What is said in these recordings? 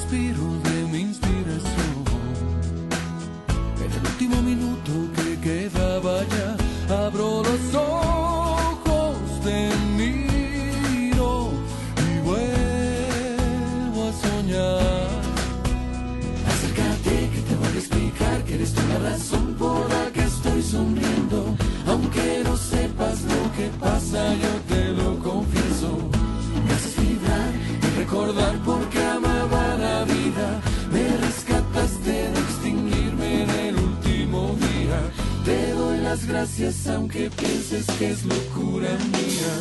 respiro de mi inspiración. En el último minuto que quedaba ya, abro los ojos, te miro y vuelvo a soñar. Acércate que te voy a explicar que eres tú la razón por la que estoy sonriendo. Las gracias aunque pienses que es locura mía.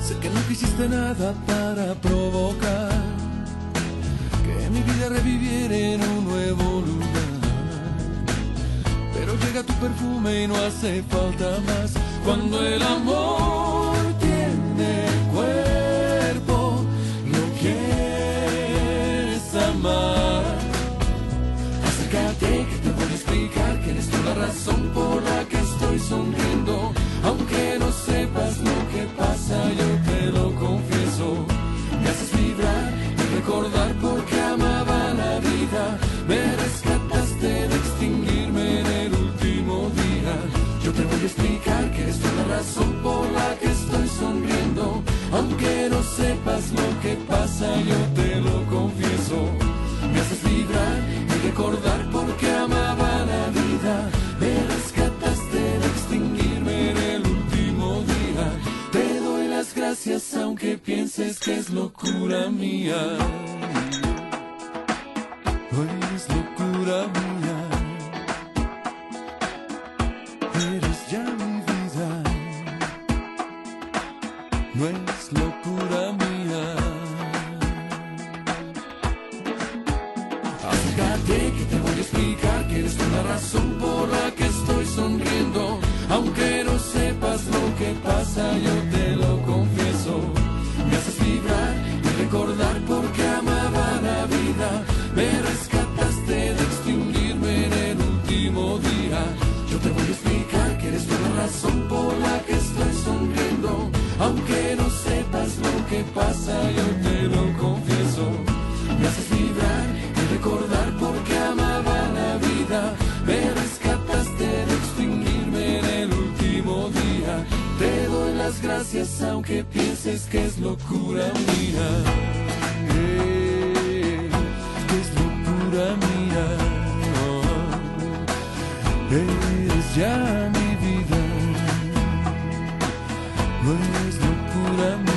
Sé que no quisiste nada para provocar que mi vida reviviera en un nuevo lugar. Pero llega tu perfume y no hace falta más. Cuando el amor razón por la que estoy sonriendo. Aunque no sepas lo que pasa, yo te lo confieso. Me haces vibrar y recordar por qué amaba la vida. Me rescataste de extinguirme en el último día. Yo te voy a explicar que eres tú la razón por la que estoy sonriendo. Aunque no sepas lo que pasa, yo te gracias aunque pienses que es locura mía. No es locura mía. Me rescataste de extinguirme en el último día. Yo te voy a explicar que eres la razón por la que estoy sonriendo. Aunque no sepas lo que pasa, yo te lo confieso. Me haces vibrar y recordar por qué amaba la vida. Me rescataste de extinguirme en el último día. Te doy las gracias aunque pienses que es locura mía. eres ya mi vida, no es locura.